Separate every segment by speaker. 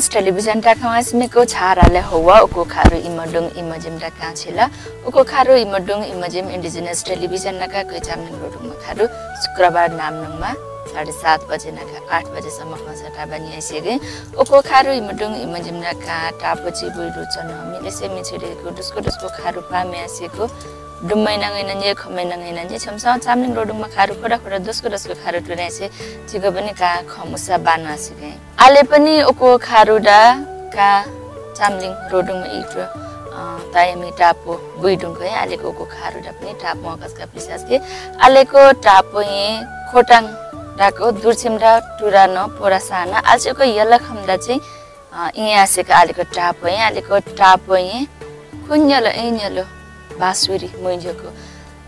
Speaker 1: आज टेलिभिजन टाखामा सिमेको छाराले हो उको खारु इमडुङ इमजिम टाका छिल उको खारु इमडुङ इमजिम इन्डिजिनस टेलिभिजन नाका कैचाम रोडुङमा खारु शुक्रबार नामनुङमा साढे सात बजे नाका आठ बजेसम्म खसाटा बनिआइसके उको खारु इमडुङ इमजिम नाका टापोची बुइरु चन मिले सेमी छिरेको डुस्को डुस्को खारु पामे आइसकेको आसेको डुम्मै नङै नञे खमै नङै नञे छमसा चामलिङ रोडुङमा खारु खोरा खोरा डुस्को डुस्को खारु टुरासे चिको पनि का खमुसा बान आसेके आले पनि ओको खारुडा का चामलिङ रोडुङमा इटु तायमी टापो बुइडुङको है आलेको ओको खारुडा पनि टापो अकसका पिसासके आलेको टापो यहीँ खोटाङ डाको दुर्छिमडा टुरानो पोरासाना आल्चेको यल्ला खम्दा चाहिँ यहाँ आसेको आलेको टापो यहीँ आलेको टापो यहीँ खुन्यलो ऐन्यलो बाँसुरी मैजोको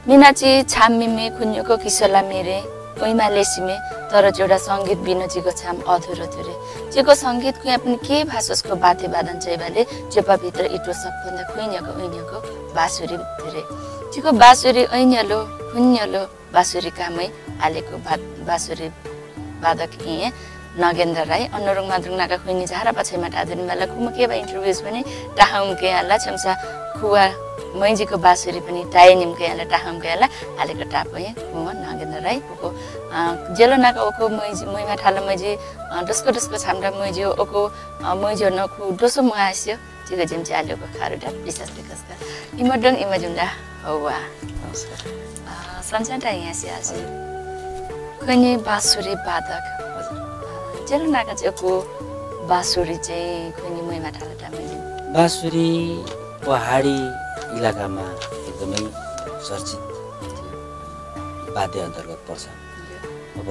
Speaker 1: मिनाची छामिमे खुन्योको किसोला मेरे उइमा लेसिमे तर एउटा सङ्गीत बिनोजीको छाम अधुरो थुरे जेको सङ्गीतको यहाँ पनि के भाषाको बाथे चाहिँ भाले चेपाभित्र इटो सबभन्दा खुइन्यको उइन्यको बाँसुरी धेरै जेको बाँसुरी ऐन्यलो खुन्यलो बाँसुरी कामै हालेको बा बाँसुरी वादक यहीँ नगेन्द्र राई अनुरुङ मादुङ नाका खुइनी झारा पछाइमा टादिन बेला खुम के भए इन्टरभ्युज पनि टाहाउम के हाल्ला छेम्सा खुवा मैजीको बाँसुरी पनि टाइ निम्के हाल्ला टाहाउम के हाल्ला हालेको टापो यहीँ खुम नगेन्द्र राई ओको जेलो नाका ओको मैजी मैमा ठाला मैजी डस्को डस्को छाम्रा मैजी ओको मैजी नखु डोसो मुहास्यो चिको जिम चाहिँ हालेको खारुटा विशेष विकासका इमडङ इमजुन्डा हौवा सन्चटा यहाँ सियासी खैनी बाँसुरी बाधक बाँसुरी
Speaker 2: बाँसुरी पहाडी इलाकामा एकदमै चर्चित वाद्य अन्तर्गत पर्छ अब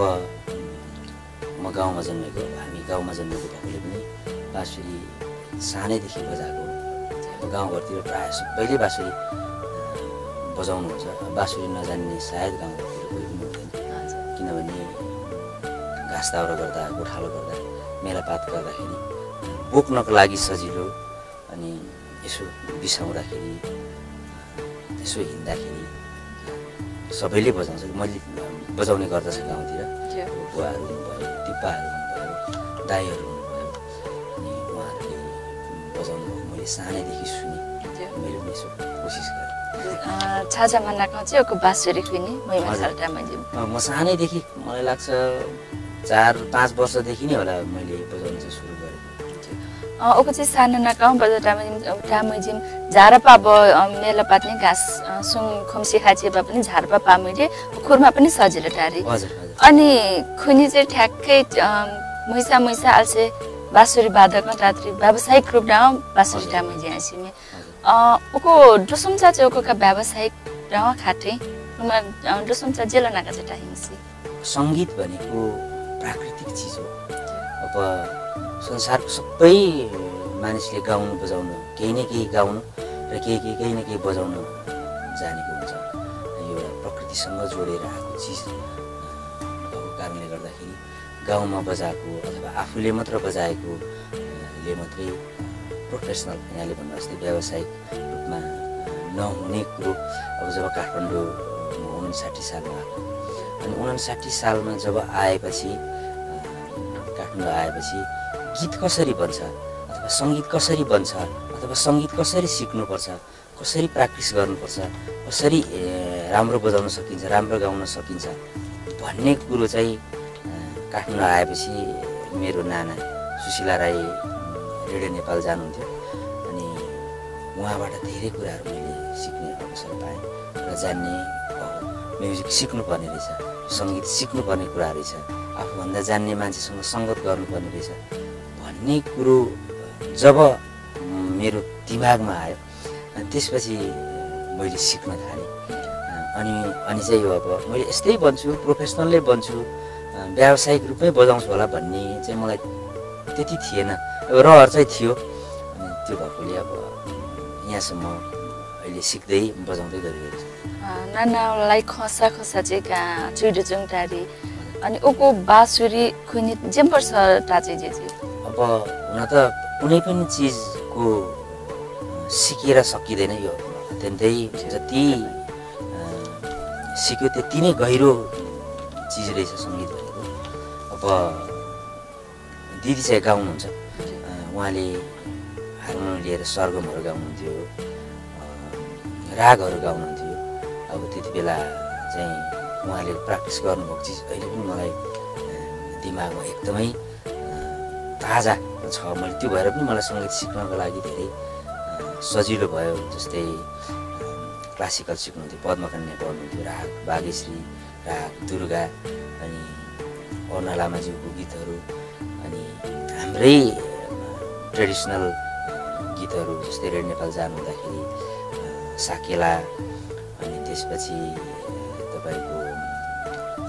Speaker 2: म गाउँमा जन्मेको हामी गाउँमा जन्मेको भएकोले पनि बाँसुरी सानैदेखि बजाएको गाउँघरतिर प्रायः सबैले बाँसुरी बजाउनुहुन्छ बाँसुरी नजान्ने सायद गाउँघरतिर घाँस दाउरा गर्दा गोठालो गर्दा मेलापात गर्दाखेरि बोक्नको लागि सजिलो अनि यसो बिसाउँदाखेरि यसो हिँड्दाखेरि सबैले बजाउँछ। मैले बजाउने गर्दछ गाउँतिर। बुवाहरू हुनुभयो टिप्पाहरू हुनुभयो दाईहरू हुनुभयो अनि उहाँहरूले बजाउनु मैले सानैदेखि सुने। मैले पनि यसो कोसिस गरेँ।
Speaker 1: छाजा चाहिँ बाँसुरी
Speaker 2: म सानैदेखि मलाई लाग्छ चार पाँच वर्षदेखि नै होला मैले बजाउन चाहिँ सुरु गरेको।
Speaker 1: ओको चाहिँ सानो नकाउ बजार टामेजिम झारपा अब मेला पात्ने घाँस सुङ खुम्सी खाचिएपा पनि झारपा पामुइले खुरमा पनि सजिलो टारी। अनि खुनी चाहिँ ठ्याक्कै मैसा मैसा आल्से बाँसुरी बाधकमा रात्रि व्यावसायिक रूपमा बाँसुरी। टामेजी हाँसिमे
Speaker 2: हजुर।
Speaker 1: ओको डुसुम्चा चाहिँ ओको व्यावसायिक रह खाटे। डुसुम्चा जेलो नाका चाहिँ टाहिङसी
Speaker 2: सङ्गीत भनेको प्राकृतिक चिज। हो अब संसारको सबै मानिसले गाउनु बजाउनु केही न केही गाउनु र केही केही केही न केही बजाउन जानेको हुन्छ। यो एउटा प्रकृतिसँग जोडेर आएको चिज भएको कारणले गर्दाखेरि गाउँमा बजाएको अथवा आफूले मात्र बजाएको ले मात्रै प्रोफेसनल यहाँले भन्नु जस्तै व्यावसायिक रूपमा नहुने कुरो। अब जब काठमाडौँ उन्साठी सालमा अनि उनासाठी सालमा जब आएपछि काठमाडौँ आएपछि गीत कसरी बन्छ? अथवा सङ्गीत कसरी बन्छ? अथवा सङ्गीत कसरी सिक्नुपर्छ? कसरी प्र्याक्टिस गर्नुपर्छ? कसरी राम्रो बजाउन सकिन्छ राम्रो गाउन सकिन्छ? भन्ने कुरो चाहिँ काठमाडौँ आएपछि मेरो नाना सुशीला राई रेडियो नेपाल जानुहुन्थ्यो। अनि उहाँबाट धेरै कुराहरू मैले सिक्ने अवसर पाएँ र जान्ने म्युजिक सिक्नुपर्ने रहेछ सङ्गीत सिक्नुपर्ने कुरा रहेछ आफूभन्दा जान्ने मान्छेसँग सङ्गत गर्नुपर्ने रहेछ भन्ने कुरो जब मेरो दिमागमा आयो त्यसपछि मैले सिक्न थालेँ। अनि अनि चाहिँ यो अब मैले यस्तै बन्छु प्रोफेसनल्लै बन्छु व्यावसायिक रूपमै बजाउँछु होला भन्ने चाहिँ मलाई त्यति थिएन। अब रहर चाहिँ थियो अनि त्यो भएकोले अब यहाँसम्म अहिले सिक्दै बजाउँदै गरिरहेको छु।
Speaker 1: नानालाई खसा खसा चाहिँ कहाँ चुइडो चुङटारी अनि ओको बाँसुरी खुनी जेम पर्छ टाचे जे चाहिँ
Speaker 2: अब हुन त कुनै पनि चिजको सिकेर सकिँदैन यो। अत्यन्तै जति सिक्यो त्यति नै गहिरो चिज रहेछ सङ्गीत भनेको। अब दिदी चाहिँ गाउनुहुन्छ उहाँले हार्मोनियम लिएर सरगमहरू गाउनुहुन्थ्यो। रागहरू गाउनुहुन्थ्यो। अब त्यति बेला चाहिँ उहाँले प्र्याक्टिस गर्नुभएको चिज अहिले पनि मलाई दिमागमा एकदमै ताजा छ। मैले त्यो भएर पनि मलाई सङ्गीत सिक्नको लागि धेरै सजिलो भयो। जस्तै क्लासिकल सिक्नुहुन्थ्यो पद्मकन्या पढ्नुहुन्थ्यो राग बागेश्री राग दुर्गा अनि अरुणा लामाज्यूको गीतहरू अनि हाम्रै ट्रेडिसनल गीतहरू जस्तै रेड नेपाल जानु हुँदाखेरि अ, साकेला त्यसपछि तपाईँको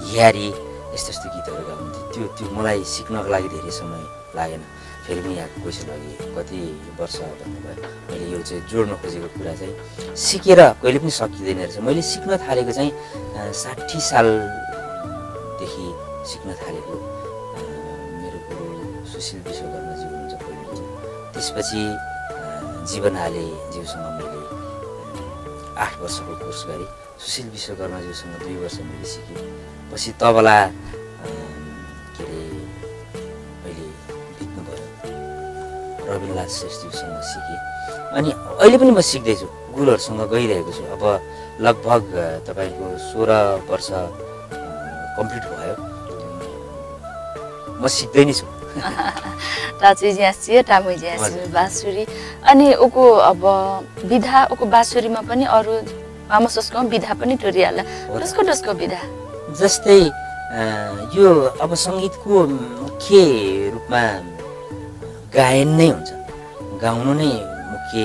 Speaker 2: हियारी यस्तो यस्तो गीतहरू गाउनुहुन्थ्यो त्यो त्यो मलाई सिक्नको लागि धेरै समय लागेन। फेरि पनि यहाँको क्वेसन अघि कति वर्ष भन्नुभयो। मैले यो चाहिँ जोड्न खोजेको कुरा चाहिँ सिकेर कहिले पनि सकिँदैन रहेछ। मैले सिक्न थालेको चाहिँ साठी सालदेखि सिक्न थालेको मेरो गुरु सुशील विश्वकर्माजी हुनुहुन्छ पहिलो। त्यसपछि जीवन हाले ज्यूसँग मैले आठ वर्षको कोर्स गरेँ। सुशील विश्वकर्माज्यूसँग दुई वर्ष मैले सिकेँ पछि तबला के अरे अहिले बित्नुभयो रविनलाल श्रेष्ठज्यूसँग सिकेँ। अनि अहिले पनि म सिक्दैछु गुरुहरूसँग गइरहेको छु। अब लगभग तपाईँको सोह्र वर्ष कम्प्लिट भयो। म सिक्दै नै छु।
Speaker 1: ताचु ज्यासी टामु ज्यासी। बाँसुरी। अनि उको अब विधा उको बाँसुरीमा पनि अरू मामसोसको विधा पनि टोरिहाल्ला डस्को डस्को विधा?
Speaker 2: जस्तै यो अब सङ्गीतको मुख्य रूपमा गायन नै हुन्छ। गाउनु नै मुख्य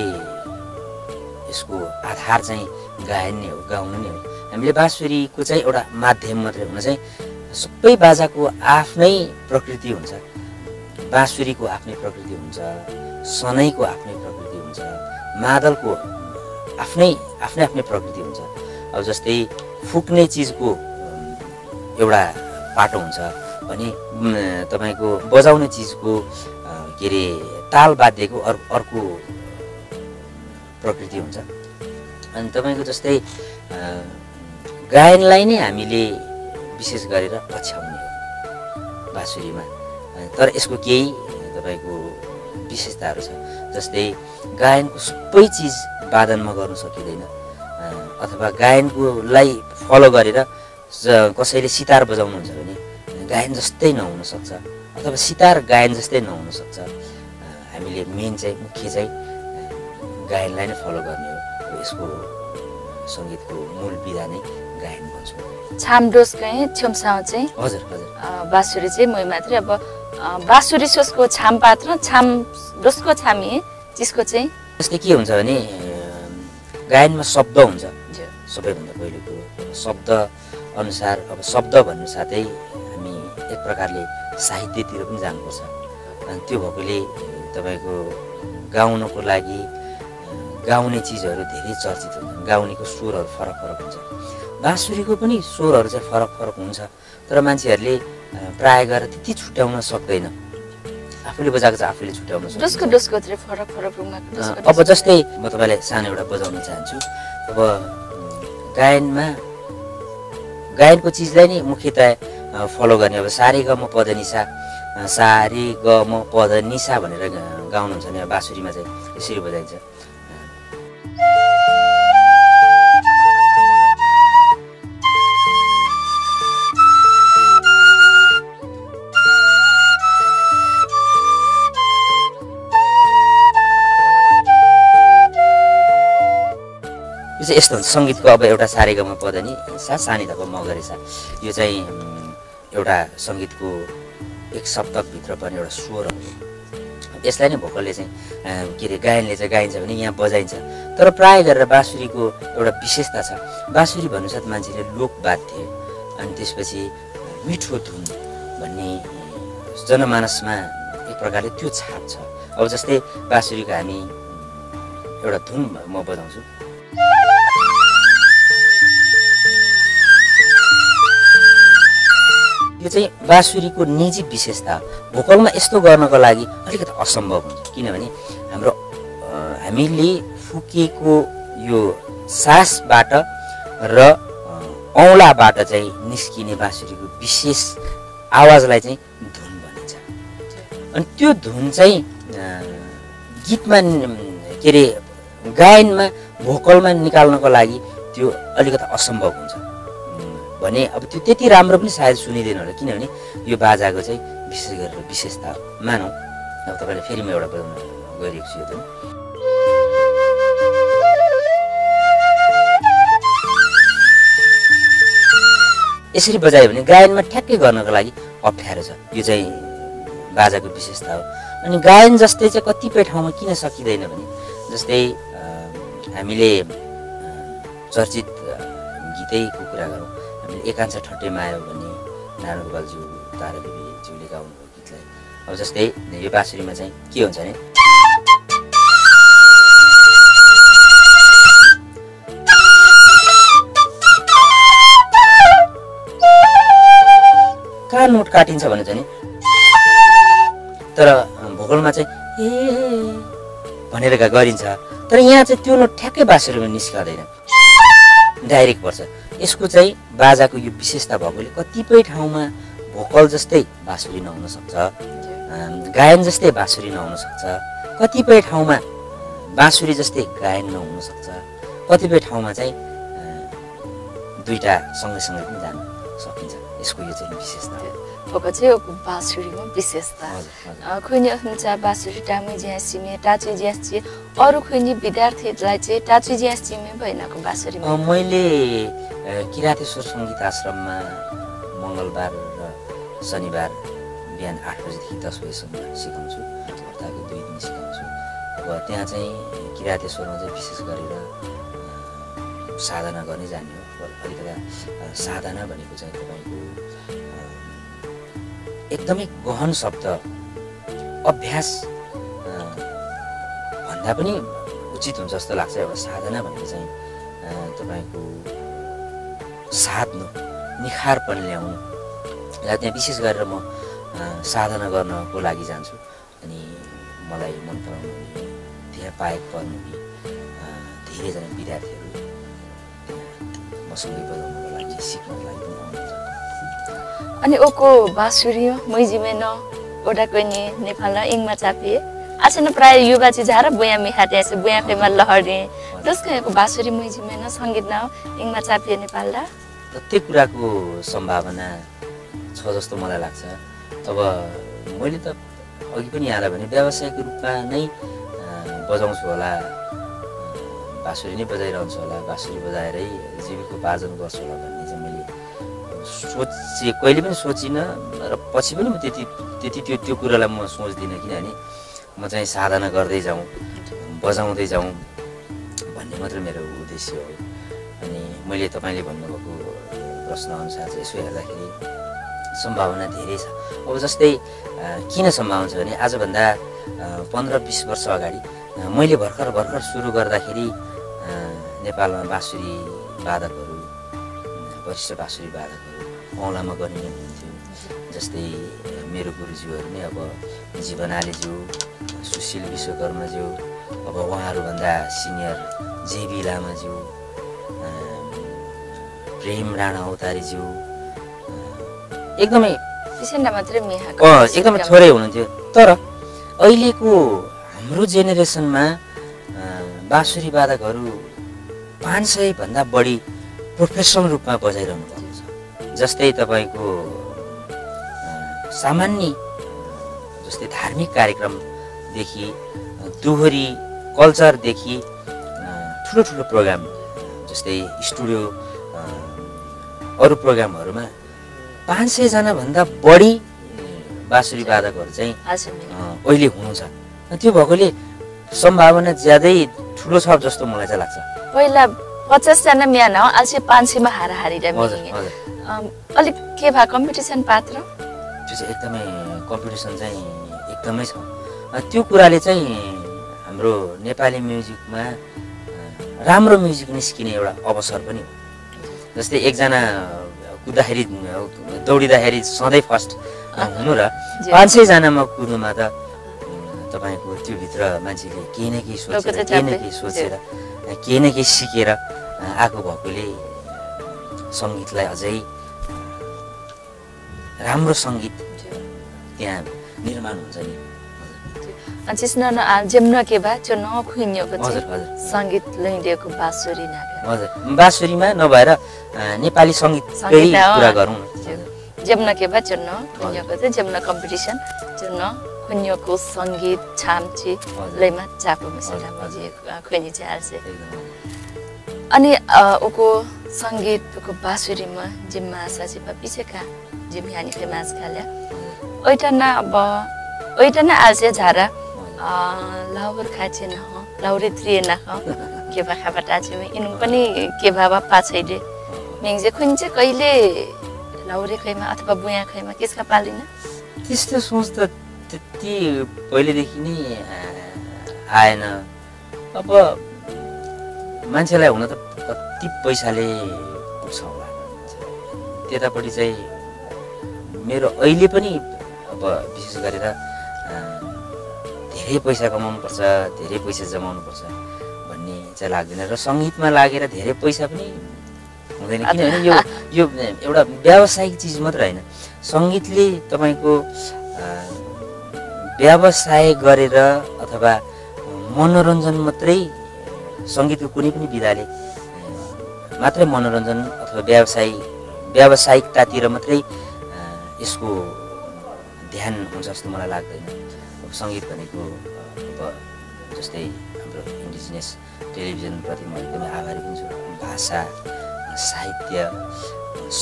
Speaker 2: यसको आधार चाहिँ गायन नै हो गाउनु नै हो। हामीले बाँसुरीको चाहिँ एउटा माध्यम मात्रै हुन चाहिँ सबै बाजाको आफ्नै प्रकृति हुन्छ। बाँसुरीको आफ्नै प्रकृति हुन्छ सनैको आफ्नै प्रकृति हुन्छ मादलको आफ्नै आफ्नै आफ्नै प्रकृति हुन्छ। अब जस्तै फुक्ने चिजको एउटा पाटो हुन्छ भने तपाईँको बजाउने चिजको के अरे ताल बाध्यको अर अर्को प्रकृति हुन्छ। अनि तपाईँको जस्तै गायनलाई नै हामीले विशेष गरेर पछ्याउने हो बाँसुरीमा। तर यसको केही तपाईँको विशेषताहरू छ जस्तै गायनको सबै चिज वादनमा गर्न सकिँदैन। अथवा गायनकोलाई फलो गरेर कसैले सितार बजाउनुहुन्छ भने गायन जस्तै नहुन सक्छ अथवा सितार गायन जस्तै नहुन सक्छ। अ, हामीले मेन चाहिँ मुख्य चाहिँ गायनलाई नै फलो गर्ने हो। यसको सङ्गीतको मूल विधा नै गायन भन्छौँ।
Speaker 1: छाम डोसकै छेउसाउ चाहिँ।
Speaker 2: हजुर हजुर।
Speaker 1: बाँसुरी चाहिँ मै मात्रै अब बाँसुरी सोसको छाम पात्र छाम डोसको छामी चिसको चाहिँ
Speaker 2: जस्तै के हुन्छ भने गायनमा शब्द हुन्छ। सबैभन्दा पहिलो कुरो शब्द अनुसार अब शब्द भन्नु साथै हामी एक प्रकारले साहित्यतिर पनि जानुपर्छ। अनि त्यो भएकोले तपाईँको गाउनको लागि गाउने चिजहरू धेरै चर्चित हुन्छन्। गाउनेको स्वरहरू फरक फरक हुन्छ। बाँसुरीको पनि स्वरहरू चाहिँ फरक फरक हुन्छ। तर मान्छेहरूले प्राय गरेर त्यति छुट्याउन सक्दैन। आफूले बजाएको चाहिँ आफूले छुट्याउन सक्दैन। अब जस्तै म तपाईँलाई सानो एउटा बजाउन चाहन्छु। अब गायनमा गायनको चिजलाई नै मुख्यतया फलो गर्ने। अब सारे ग म पद निसा अ, सारे ग म पद निसा भनेर गाउनुहुन्छ भने बाँसुरीमा चाहिँ यसरी बजाइन्छ चाहिँ यस्तो हुन्छ सङ्गीतको अब एउटा सारेगामा पदनी सा सानी धप म गरेछ। यो चाहिँ एउटा सङ्गीतको एक सप्तकभित्र पर्ने एउटा स्वर हो। यसलाई नै भोकलले चाहिँ के अरे गायनले चाहिँ गाइन्छ भने यहाँ बजाइन्छ। तर प्राय गरेर बाँसुरीको एउटा विशेषता छ। बाँसुरी भन्नुसाथ मान्छेले लोकवाद्य अनि त्यसपछि मिठो धुन भन्ने जनमानसमा एक प्रकारले त्यो छाप छ। अब जस्तै बाँसुरीको हामी एउटा धुन म बजाउँछु। यो चाहिँ बाँसुरीको निजी विशेषता भोकलमा यस्तो गर्नको लागि अलिकति असम्भव हुन्छ। किनभने हाम्रो हामीले फुकेको यो सासबाट र औँलाबाट चाहिँ निस्किने बाँसुरीको विशेष आवाजलाई चाहिँ धुन भनिन्छ। अनि त्यो धुन चाहिँ गीतमा के अरे गायनमा भोकलमा निकाल्नको लागि त्यो अलिकति असम्भव हुन्छ। भने अब त्यो त्यति राम्रो पनि सायद सुनिँदैन होला। किनभने यो बाजाको चाहिँ विशेष गरेर विशेषता मानौँ। अब तपाईँले फेरि म एउटा बजाउन गइरहेको छु यो पनि यसरी बजायो भने गायनमा ठ्याक्कै गर्नको लागि अप्ठ्यारो छ। यो चाहिँ बाजाको विशेषता हो। अनि गायन जस्तै चाहिँ कतिपय ठाउँमा किन सकिँदैन भने जस्तै हामीले चर्चित गीतैको कुरा गरौँ। एकांश ठट्टे मायो भन्ने नारायण गोपालज्यू तारादेवीज्यूले गाउनुभयो गीतलाई। अब जस्तै यो बाँसुरीमा चाहिँ के हुन्छ भने? कहाँ नोट काटिन्छ भने चाहिँ तर भोकलमा चाहिँ ए भनेर गरिन्छ। तर यहाँ चाहिँ त्यो नोट ठ्याक्कै बाँसुरीमा निस्कँदैन। डाइरेक्ट पर्छ। यसको चाहिँ बाजाको यो विशेषता भएकोले कतिपय ठाउँमा भोकल जस्तै बाँसुरी नहुन सक्छ अम, गायन जस्तै बाँसुरी नहुन सक्छ कतिपय ठाउँमा बाँसुरी जस्तै गायन नहुन सक्छ कतिपय ठाउँमा चाहिँ दुईवटा सँगैसँगै पनि जान सकिन्छ। यसको यो चाहिँ विशेषता हो।
Speaker 1: भएको चाहिँ ओको बाँसुरीमा विशेषता खुइनी हुन्छ बाँसुरी टामै ज्यास चिमे टाचु ज्यास अरू खुइनी विद्यार्थीलाई चाहिँ टाचु ज्यास चिमे भएनको बाँसुरीमा
Speaker 2: मैले किरातेश्वर सङ्गीत आश्रममा मङ्गलबार र शनिबार बिहान आठ बजीदेखि दस बजीसम्म सिकाउँछु हप्ताको दुई दिन सिकाउँछु अब त्यहाँ चाहिँ किरातेश्वरमा चाहिँ विशेष गरेर साधना गर्ने जाने हो अलिकति साधना भनेको चाहिँ तपाईँको एकदमै गहन शब्द अभ्यास भन्दा पनि उचित हुन्छ जस्तो लाग्छ एउटा साधना भनेको चाहिँ तपाईँको साध्नु निखारपन ल्याउनु। र त्यहाँ विशेष गरेर म साधना गर्नको लागि जान्छु। अनि मलाई मन पराउनु त्यहाँ पाएक पर्नु धेरैजना विद्यार्थीहरू मसँगै बजाउनको लागि सिक्नको लागि
Speaker 1: अनि ओको बाँसुरी मैजिमे न ओडा कोइनी नेपालमा इङमा चापिए आछन प्राय युवा चाहिँ झार बुया मिहाटे से बुया फेमा लहरे। त्यसको बाँसुरी मैजिमे न सङ्गीत न इङमा चापिए नेपालमा
Speaker 2: प्रत्येक कुराको सम्भावना छ जस्तो मलाई लाग्छ। अब मैले त अघि पनि यहाँलाई भने व्यावसायिक रूपमा नै बजाउँछु होला। बाँसुरी नै बजाइरहन्छु होला बाँसुरी बजाएरै जीविकोपार्जन गर्छु होला सोचे कहिले पनि सोचिनँ र पछि पनि म त्यति त्यति त्यो त्यो कुरालाई म सोच्दिनँ किनभने म चाहिँ साधना गर्दै जाउँ बजाउँदै जाउँ भन्ने मात्र मेरो उद्देश्य हो। अनि मैले तपाईँले भन्नुभएको प्रश्नअनुसार चाहिँ यसो हेर्दाखेरि सम्भावना धेरै छ। अब जस्तै किन सम्भावना छ भने आजभन्दा पन्ध्र बिस वर्ष अगाडि मैले भर्खर भर्खर सुरु गर्दाखेरि नेपालमा बाँसुरी वादकहरू वरिष्ठ बाँसुरी वादकहरू औँलामा गरिने हुन्थ्यो जस्तै मेरो गुरुज्यूहरू नै अब जीवनालीज्यू सुशील विश्वकर्माज्यू अब उहाँहरूभन्दा सिनियर जेबी लामाज्यू प्रेम राणा अवतारीज्यू एकदमै एकदमै थोरै हुनुहुन्थ्यो। तर अहिलेको हाम्रो जेनेरेसनमा बाँसुरी वादकहरू पाँच सयभन्दा बढी प्रोफेसनल रूपमा बजाइरहनु भएको छ। जस्तै तपाईँको सामान्य जस्तै धार्मिक कार्यक्रमदेखि दोहोरी कल्चरदेखि ठुलो ठुलो प्रोग्राम जस्तै स्टुडियो अरू प्रोग्रामहरूमा पाँच सयजनाभन्दा बढी बाँसुरी वादकहरू चाहिँ अहिले हुनुहुन्छ। त्यो भएकोले सम्भावना ज्यादै ठुलो छ जस्तो मलाई चाहिँ लाग्छ।
Speaker 1: पहिला पचासजना म्यान हो अहिले पाँच सयमा हाराहारी र
Speaker 2: हजुर
Speaker 1: मिहिने
Speaker 2: हजुर।
Speaker 1: अलिक के भयो कम्पिटिसन पात्र?
Speaker 2: त्यो चाहिँ एकदमै कम्पिटिसन चाहिँ एकदमै छ। त्यो कुराले चाहिँ हाम्रो नेपाली म्युजिकमा राम्रो म्युजिक निस्किने एउटा अवसर पनि हो। जस्तै एकजना कुद्दाखेरि दौडिँदाखेरि सधैँ फर्स्ट हुनु र पाँच सयजनामा कुद्नुमा त तपाईँको त्योभित्र मान्छेले केही न केही सोचेर केही न केही सोचेर केही न केही सिकेर आएको भएकोले सङ्गीतलाई अझै राम्रो सङ्गीत त्यहाँ निर्माण हुन्छ नि।
Speaker 1: जेम्न के सङ्गीत बाँसुरी नागा।
Speaker 2: हजुर बाँसुरीमा नभएर नेपाली सङ्गीतकै
Speaker 1: सङ्गीत।
Speaker 2: कुरा गरौँ।
Speaker 1: जेम्न के चाहिँ जेम्न कम्पिटिसन खुइन्योको सङ्गीत छाम्ची। लैमा चापो
Speaker 2: हजुर,
Speaker 1: मजी खुइनी चाहिँ हाल्छ
Speaker 2: एकदम
Speaker 1: अनि उको सङ्गीत उको बाँसुरीमा जिम्मा जिम्मा पिछेका जिम यानी खै मास खाल्या ओइटा न अब ओइटा न आल्से झारा लाउर खाचे न हो लाउरे त्रिए न हो के भा खाबा टाचे इनु पनि के भावा पाछैले मेङ्जे खुइन चाहिँ कहिले लाउरे खैमा अथवा बुया खैमा केसका पालिन
Speaker 2: त्यस्तो सोच त त्यति पहिलेदेखि नै आएन। अब मान्छेलाई हुन त कति पैसाले पुग्छ होला त्यतापट्टि चाहिँ मेरो अहिले पनि अब विशेष गरेर धेरै पैसा कमाउनुपर्छ धेरै पैसा जमाउनुपर्छ भन्ने चाहिँ लाग्दैन र सङ्गीतमा लागेर धेरै पैसा पनि हुँदैन किनभने यो यो एउटा व्यावसायिक चिज मात्र होइन। सङ्गीतले तपाईँको व्यवसाय गरेर अथवा मनोरञ्जन मात्रै सङ्गीतको कुनै पनि विधाले मात्रै मनोरञ्जन अथवा व्यवसाय व्यावसायिकतातिर मात्रै यसको ध्यान हुन्छ जस्तो मलाई लाग्दैन। सङ्गीत भनेको अब जस्तै हाम्रो इन्डिजिनियस टेलिभिजनप्रति म एकदमै आभारी पनि छु। भाषा साहित्य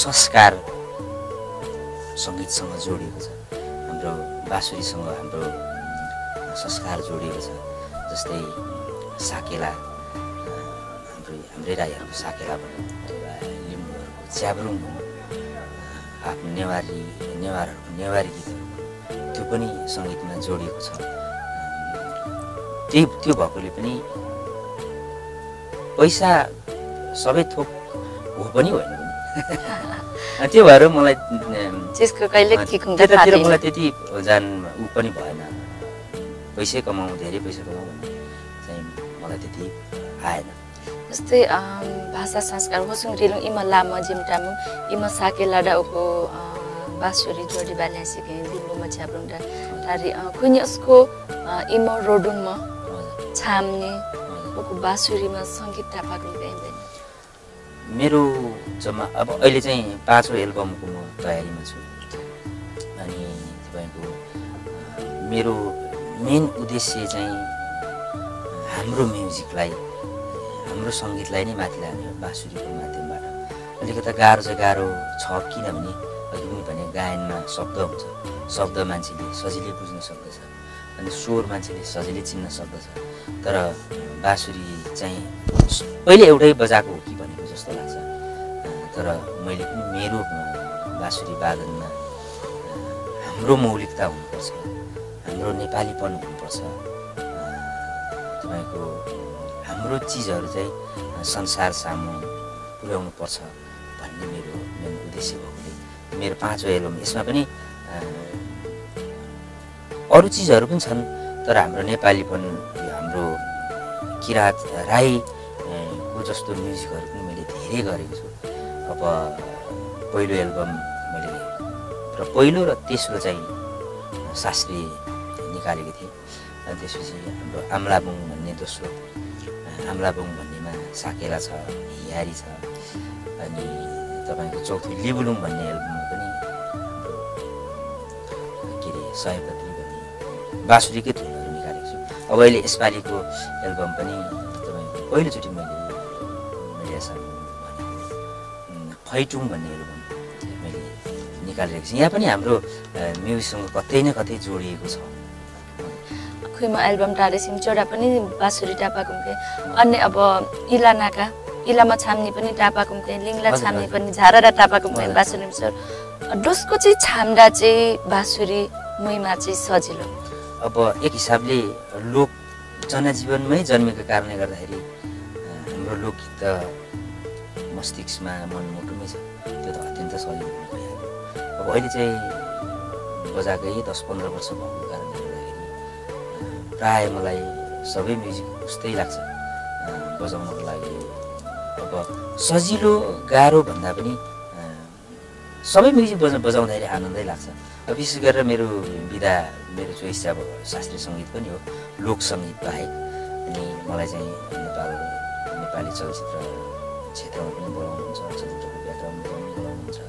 Speaker 2: संस्कार सङ्गीतसँग जोडिएको छ। हाम्रो बाँसुरीसँग हाम्रो संस्कार जोडिएको छ। जस्तै साकेला हाम्रो हाम्रै राईहरूको साकेला भनौँ लिम्बूहरूको च्याब्रुङ भनौँ आफ्नो नेवारी नेवारहरूको नेवारी गीतहरू त्यो पनि सङ्गीतमा जोडिएको छ। त्यही त्यो भएकोले पनि पैसा सबै थोक हो पनि होइन। त्यो भएर मलाई
Speaker 1: त्यसको कहिले
Speaker 2: त्यतातिर मलाई त्यति जान ऊ पनि भएन। पैसै कमाउँ धेरै पैसा कमाउँ भन्ने चाहिँ मलाई त्यति आएन।
Speaker 1: जस्तै भाषा संस्कार होसुङ रिलुङ इमा लामा जिमटामुङ इमा साके लाडाउको बाँसुरी जोडी बाल्या सिके दिम्बुमा छ्याब्रुङडा तारी कुनै उसको इमा रोडुङमा छाम्ने। उको बाँसुरीमा सङ्गीत टापाको
Speaker 2: मेरो जम्मा अब अहिले चाहिँ पाँचौँ एल्बमको म तयारीमा छु। अनि तपाईँको मेरो मेन उद्देश्य चाहिँ हाम्रो म्युजिकलाई हाम्रो सङ्गीतलाई नै माथि लाने बाँसुरीको माध्यमबाट। अलिकति गाह्रो चाहिँ गाह्रो छ किनभने अघि भने गायनमा शब्द हुन्छ। शब्द मान्छेले सजिलै बुझ्न सक्दछ अनि स्वर मान्छेले सजिलै चिन्न सक्दछ। तर बाँसुरी चाहिँ पहिले एउटै बजाएको हो कि भनेको जस्तो लाग्छ। तर मैले पनि मेरो बाँसुरी वादनमा हाम्रो मौलिकता हुनुपर्छ। हाम्रो नेपालीपन हुनुपर्छ। तपाईँको हाम्रो चिजहरू चाहिँ संसार सामु पुर्याउनु पर्छ भन्ने मेरो मेन उद्देश्य भएकोले मेरो पाँचौँ एल्बम। यसमा पनि अरू चिजहरू पनि छन् तर हाम्रो नेपालीपन हाम्रो किराँत राई अ, को जस्तो म्युजिकहरू धेरै गरेको छु। अब पहिलो एल्बम मैले र पहिलो र तेस्रो चाहिँ शास्त्रीय निकालेको थिएँ। अनि त्यसपछि हाम्रो आम्लाबुङ भन्ने दोस्रो आम्लाबुङ भन्नेमा साकेला छ हियारी छ अनि तपाईँको चौथो लिबुलुङ भन्ने एल्बममा पनि। के अरे सयपत्री भन्ने बाँसुरीकै धुनहरू निकालेको छु। अब अहिले यसपालिको एल्बम पनि तपाईँको पहिलोचोटि मैले फैटुङ भन्ने एल्बम मैले निकालिरहेको छु यहाँ पनि हाम्रो म्युजिकसँग कतै न कतै जोडिएको छ
Speaker 1: खुइमा एल्बम टारेसिङ चोडा पनि बाँसुरी टापाकुम्के अन्य अब इला नाका इलामा छाम्ने पनि टापाकुम्के लिङ्ला छाम्ने। पनि झारा टापाकुम्के। बाँसुरी सर डोस्को चाहिँ छाम्दा चाहिँ बाँसुरी मुइमा चाहिँ सजिलो
Speaker 2: अब एक हिसाबले लोक जनजीवनमै जन्मेको कारणले गर्दाखेरि हाम्रो लोकगीत मस्तिष्कमा मनमुटुमै छ। त्यो त अत्यन्त सजिलो पनि भइहाल्यो। अब अहिले चाहिँ बजाएकै दस पन्ध्र वर्ष भएको कारणले गर्दाखेरि प्रायः मलाई सबै म्युजिक उस्तै लाग्छ। बजाउनको लागि अब सजिलो गाह्रो भन्दा पनि सबै म्युजिक बजा बजाउँदाखेरि आनन्दै लाग्छ। अब विशेष गरेर मेरो विधा मेरो चोइस चाहिँ अब शास्त्रीय सङ्गीत पनि हो। लोक सङ्गीत बाहेक। अनि मलाई चाहिँ नेपाल नेपाली चलचित्र क्षेत्रमा पनि बोलाउनुहुन्छ चलचित्रको व्याकरण बोलाउनु बोलाउनुहुन्छ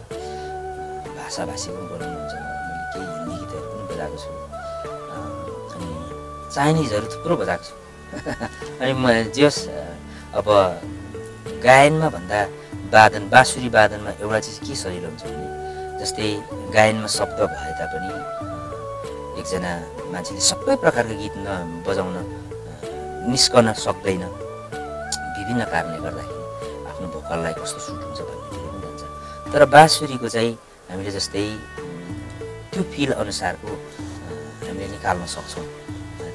Speaker 2: भाषाभाषी पनि बोलाउनुहुन्छ मैले केही हिन्दी गीतहरू पनि बजाएको छु। अनि चाइनिजहरू थुप्रो बजाएको छु। अनि म जे होस् अब गायनमा भन्दा वादन बाँसुरी वादनमा एउटा चिज के सजिलो हुन्छ भने जस्तै गायनमा शब्द भए तापनि एकजना मान्छेले सबै प्रकारको गीत न बजाउन निस्कन सक्दैन। विभिन्न कारणले गर्दाखेरि। भोकललाई कस्तो सुट हुन्छ भन्ने कुरो पनि जान्छ। तर बाँसुरीको चाहिँ हामीले जस्तै त्यो फिल अनुसारको हामीले निकाल्न सक्छौँ।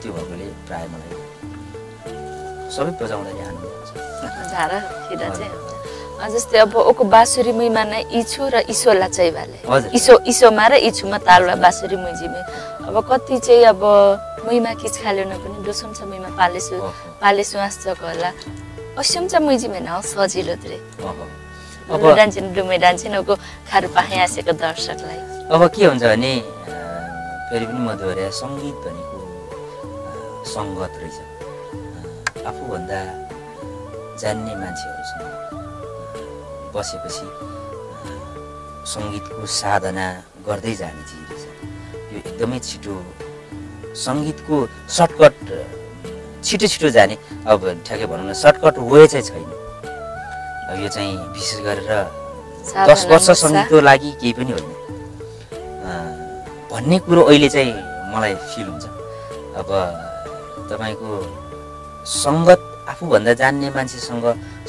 Speaker 2: त्यो भएकोले प्रायः मलाई सबै बजाउँदाखेरि आनन्द
Speaker 1: अ, जस्तै अब ओको बाँसुरी मुइमा नै इछु र इसोला
Speaker 2: हजुर।
Speaker 1: इसो इसोमा र इछुमा तालुवा बाँसुरी मुइजिमे अब कति चाहिँ अब मुइमा किच खाल्यो न पनि डोसुम छ मुइमा पालेसु पालेसु आँस होला। न सजिलो।
Speaker 2: अब
Speaker 1: डान्सिन डुमे डान्सिन ओको खारु पाहे आसेको दर्शकलाई
Speaker 2: अब के हुन्छ भने फेरि पनि म दोहोऱ्या सङ्गीत भनेको अँ, सङ्गत रहेछ आफूभन्दा जान्ने मान्छेहरूसँग बसेपछि सङ्गीतको साधना गर्दै जाने चिज रहेछ यो एकदमै छिटो सङ्गीतको सर्टकट छिटो छिटो जाने। अब ठ्याक्कै भनौँ न सर्टकट वे चाहिँ छैन। अब यो चाहिँ विशेष गरेर दस
Speaker 1: साधना
Speaker 2: वर्ष
Speaker 1: मुसा।
Speaker 2: सङ्गीतको लागि केही पनि होइन। भन्ने कुरो अहिले चाहिँ मलाई फिल हुन्छ। अब तपाईँको सङ्गत आफूभन्दा जान्ने मान्छेसँग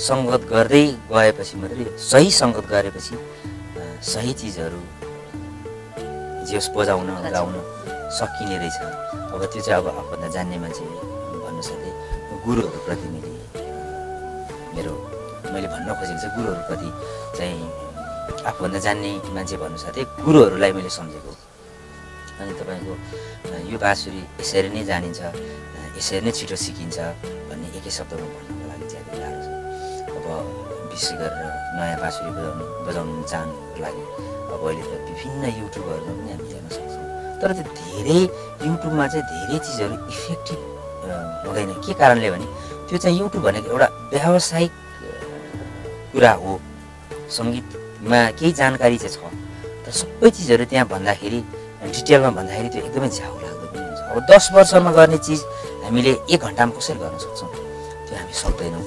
Speaker 2: सङ्गत गर्दै गएपछि मात्रै सही सङ्गत गरेपछि सही चिजहरू जे होस् बजाउन। गाउन सकिने रहेछ। अब त्यो चाहिँ अब आफूभन्दा जान्ने मान्छे गुरुहरूप्रति मैले मेरो मैले भन्न खोजेको चाहिँ गुरुहरूप्रति चाहिँ आफूभन्दा जान्ने मान्छे भन्नु साथै गुरुहरूलाई मैले सम्झेको अनि तपाईँको यो बाँसुरी यसरी नै जानिन्छ यसरी नै छिटो सिकिन्छ भन्ने एकै शब्दमा भन्नको लागि चाहिँ गाह्रो छ। अब विशेष गरेर नयाँ बाँसुरी बजाउनु बजाउनु चाहनुको लागि अब अहिले त विभिन्न युट्युबहरूमा पनि हामी हेर्न सक्छौँ। तर त्यो धेरै युट्युबमा चाहिँ धेरै चिजहरू इफेक्टिभ हुँदैन। के कारणले भने त्यो चाहिँ युट्युब भनेको एउटा व्यावसायिक कुरा हो। सङ्गीतमा केही जानकारी चाहिँ छ। तर सबै चिजहरू त्यहाँ भन्दाखेरि डिटेलमा भन्दाखेरि त्यो एकदमै झ्याउ लाग्दो पनि हुन्छ। अब दस वर्षमा गर्ने चिज हामीले एक घन्टामा कसरी गर्न सक्छौँ? त्यो हामी सक्दैनौँ।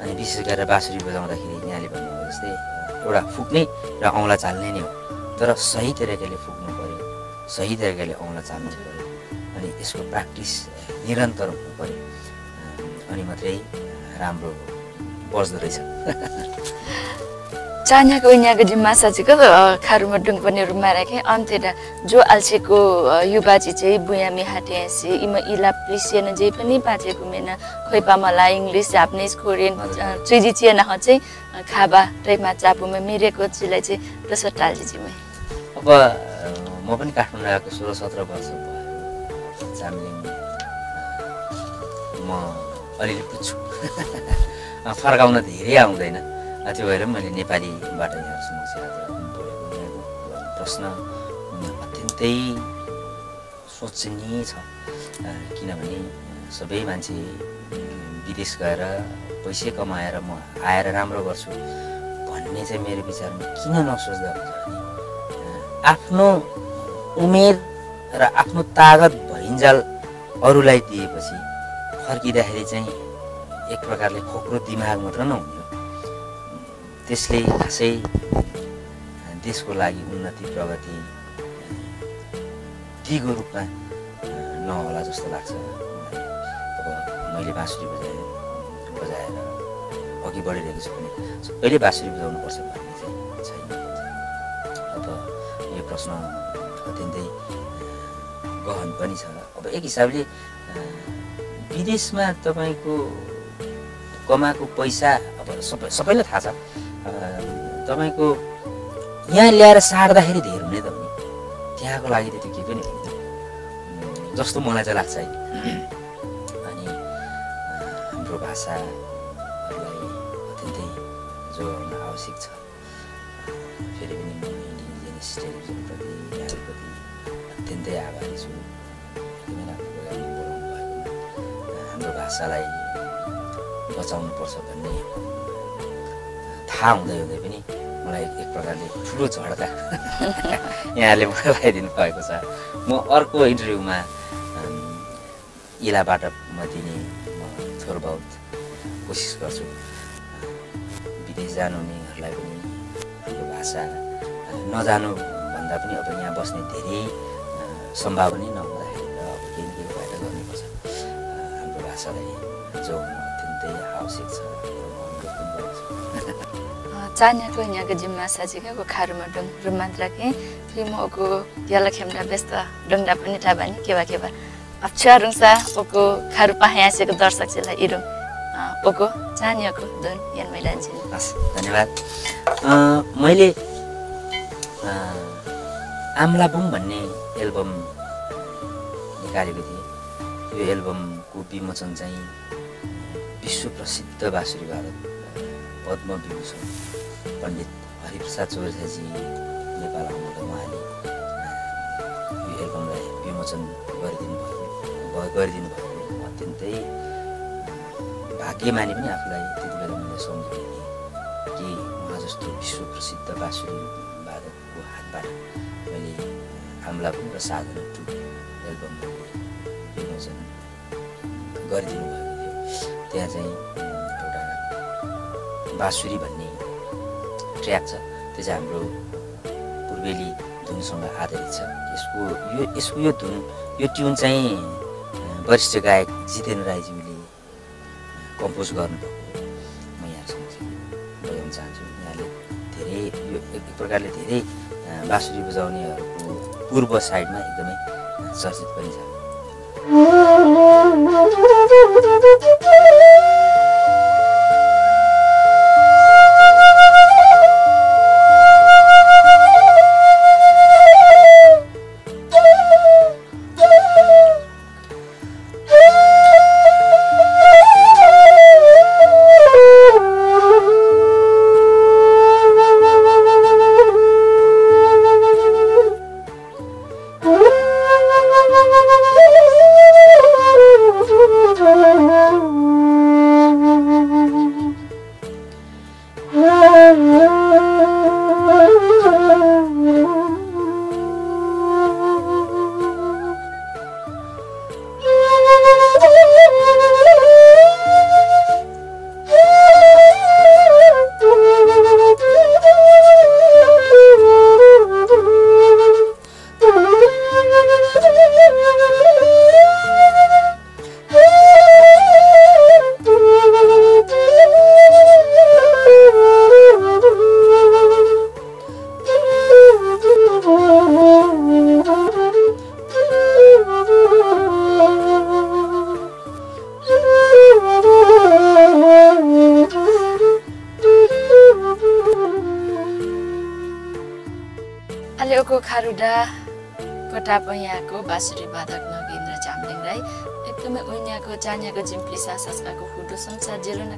Speaker 2: अनि विशेष गरेर बाँसुरी बजाउँदाखेरि यहाँले भन्नुभयो जस्तै एउटा फुक्ने र औँला चाल्ने नै हो। तर सही तरिकाले फुक्नु पऱ्यो सही तरिकाले औँला चाल्नु पऱ्यो अनि यसको प्र्याक्टिस निरन्तर हुनु पऱ्यो अनि मात्रै राम्रो बज्दो रहेछ।
Speaker 1: चान्याको इन्याको जिम्मा साचीको खारुमा डुङ पनि रुममा राखेँ। अन्त्यटा जो अल्छेको युवाजी चाहिँ बुयामी हाटे इमा इला प्लिसिएन जे पनि पाचेको मेना खोइपा मलाई इङ्ग्लिस जापानिज कोरियन। चुइजी चिएन चाहिँ खाबा ट्रेमा चापुमा मिरेको चिलाई चाहिँ दसो टाल्जी
Speaker 2: अब म पनि काठमाडौँ आएको सोह्र सत्र वर्ष भयो। चामलिङ। म अलिअलि बुझ्छु फर्काउन धेरै आउँदैन। त्यो भएर मैले नेपालीबाट यहाँ प्रश्न अत्यन्तै सोचनीय छ। किनभने सबै मान्छे विदेश गएर पैसै कमाएर म आएर राम्रो गर्छु भन्ने चाहिँ मेरो विचारमा किन नसोच्दा हुन्छ आफ्नो उमेर र आफ्नो तागत भइन्जाल अरूलाई दिएपछि फर्किँदाखेरि चाहिँ एक प्रकारले खोक्रो दिमाग मात्र नहुने त्यसले खासै देशको लागि उन्नति प्रगति दिगो रूपमा नहोला जस्तो लाग्छ। अब मैले बाँसुरी बजाएर बजाएर अघि बढिरहेको छु भने सबैले बाँसुरी बजाउनुपर्छ भन्ने चाहिँ छैन अब यो प्रश्न अत्यन्तै गहन पनि छ। अब एक हिसाबले विदेशमा तपाईँको कमाएको पैसा अब सबै सबैलाई थाहा छ। तपाईँको यहाँ ल्याएर सार्दाखेरि धेरै हुने त हो नि। त्यहाँको लागि त त्यो केही पनि जस्तो मलाई चाहिँ लाग्छ है। अनि हाम्रो भाषाहरूलाई अत्यन्तै जोगाउन आवश्यक छ। फेरि पनि इन्डिजिनियस टेलिभिजनप्रति अत्यन्तै आभारी छु एकदमै राम्रो बोलाउनु भएकोमा हाम्रो भाषालाई बचाउनुपर्छ भन्ने थाहा हुँदै हुँदै पनि मलाई एक प्रकारले ठुलो झड्का यहाँले मलाई लगाइदिनु भएको छ। म अर्को इन्टरभ्यूमा इलाबाट म दिने म थोर बहुत कोसिस गर्छु। विदेश जानुहुनेहरूलाई पनि हाम्रो भाषा नजानु भन्दा पनि अब यहाँ बस्ने धेरै सम्भावना नहुँदाखेरि र अब केही न केही त गर्नुपर्छ। हाम्रो भाषालाई जोगाउनु अत्यन्तै आवश्यक छ। म
Speaker 1: चान्याको यहाँको जिम्मा साजिकाको खारुमा डुङ रुमान्द्राके फिल्म ओको याला खेम्डा व्यस्त डुङ्डा पनि ठा भने केवा केवा अप्छा रुङसा ओको खारु पाहायासेको दर्शक चाहिँ इरुङ ओको चान्याको धुन यान मैलान्छन्
Speaker 2: हस् धन्यवाद। मैले आम्लाबुङ भन्ने एल्बम निकालेको थिएँ। यो एल्बमको विमोचन चाहिँ विश्व प्रसिद्ध बाँसुरी वादक पद्म विभूषण पण्डित हरिप्रसाद चौरसाजी नेपाल आउनुहुँदा उहाँले यो एल्बमलाई विमोचन गरिदिनु भयो गरिदिनु भयो अत्यन्तै भाग्यमानी पनि आफूलाई त्यति बेला मैले सम्झेको थिएँ कि उहाँ जस्तो विश्व प्रसिद्ध बाँसुरी वादकको हातबाट मैले आम्लापुङ र साधना टु एल्बम विमोचन गरिदिनु भएको थियो त्यहाँ चाहिँ एउटा बाँसुरी भन्ने ट्र्याक छ त्यो चाहिँ हाम्रो पूर्वेली धुनसँग आधारित छ यसको यो यसको यो धुन यो ट्युन चाहिँ वरिष्ठ गायक जितेन्द्र राईज्यूले कम्पोज गर्नुभएको। म यहाँसँग बजाउन चाहन्छु यहाँले धेरै यो एक प्रकारले धेरै बाँसुरी बजाउनेहरूको पूर्व साइडमा एकदमै चर्चित पनि छ।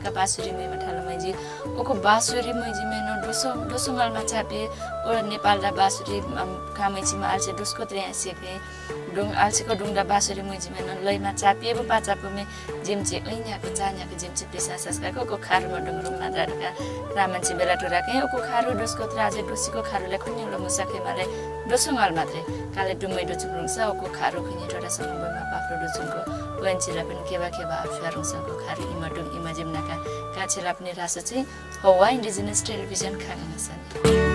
Speaker 1: जेलोनाका बाँसुरी मैमा ठालो मैजी ओको बाँसुरी मैजी मेनो डोसो डोसुङ्गलमा चापे ओ नेपालदा बाँसुरी कामैचीमा आल्छे डुस्को त्रिया सेके डुङ आल्छेको डुङ्गा बाँसुरी मैजी मेनो लैमा चापिए पो पाचापुमे जिम्चे ऐन्याको चान्याको जिम्चे पेसा सस्काको ओको खारुमा डुङरुङ माद्राका रामान्छे बेला टुराके ओको खारु डोस्को त्राजे डोसीको खारुलाई खुन्युलो मुसाके माले डोसुङ्गल मात्रै काले डुम्मै डुचुङ रुङ्छ ओको खारु खुनि टोटा समुबमा पाफ्रो डुचुङको वेन्चिला पनि केवा केवा रुङ्छको खारु इमाडुङ इमाजिमनाका काछेला पनि रासो चाहिँ हवा इन्डिजिनस टेलिभिजन खाना नसानी